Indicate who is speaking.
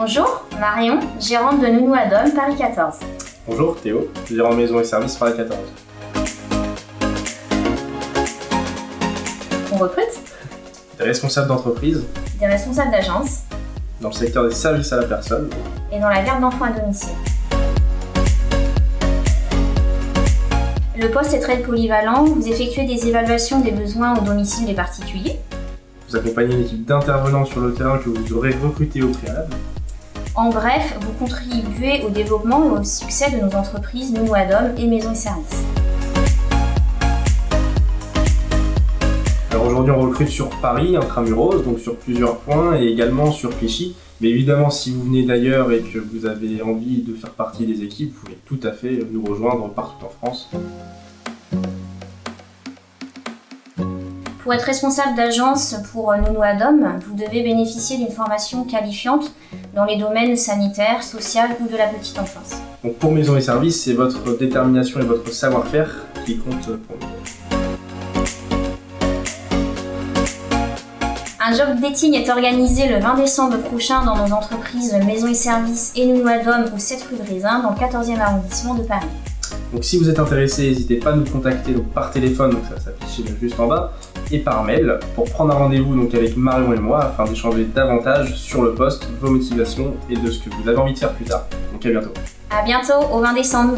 Speaker 1: Bonjour, Marion, gérante de Nounou Adom, Paris 14.
Speaker 2: Bonjour, Théo, gérant maison et services Paris 14.
Speaker 1: On recrute?
Speaker 2: Des responsables d'entreprise
Speaker 1: des responsables d'agence
Speaker 2: dans le secteur des services à la personne.
Speaker 1: et dans la garde d'enfants à domicile. Le poste est très polyvalent, vous effectuez des évaluations des besoins au domicile des particuliers.
Speaker 2: Vous accompagnez une équipe d'intervenants sur le terrain que vous aurez recruté au préalable.
Speaker 1: En bref, vous contribuez au développement et au succès de nos entreprises Nounou Adom et Maison et Services.
Speaker 2: Alors aujourd'hui, on recrute sur Paris, intramuros, donc sur plusieurs points et également sur Clichy. Mais évidemment, si vous venez d'ailleurs et que vous avez envie de faire partie des équipes, vous pouvez tout à fait nous rejoindre partout en France.
Speaker 1: Pour être responsable d'agence pour Nounou Adom, vous devez bénéficier d'une formation qualifiante dans les domaines sanitaires, social ou de la petite enfance.
Speaker 2: Donc pour Maison et Services, c'est votre détermination et votre savoir-faire qui compte pour nous.
Speaker 1: Un job dating est organisé le 20 décembre prochain dans nos entreprises Maison et Services et Nounou Adom au 7 rue de Raisin dans le 14e arrondissement de Paris.
Speaker 2: Donc si vous êtes intéressé, n'hésitez pas à nous contacter donc, par téléphone, donc ça s'affiche juste en bas, et par mail pour prendre un rendez-vous donc avec Marion et moi afin d'échanger davantage sur le poste, vos motivations et de ce que vous avez envie de faire plus tard. Donc à bientôt.
Speaker 1: À bientôt au 20 décembre.